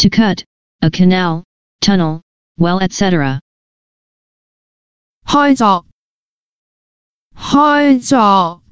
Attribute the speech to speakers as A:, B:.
A: To cut, a canal, tunnel, well etc.
B: 開鑿，開鑿。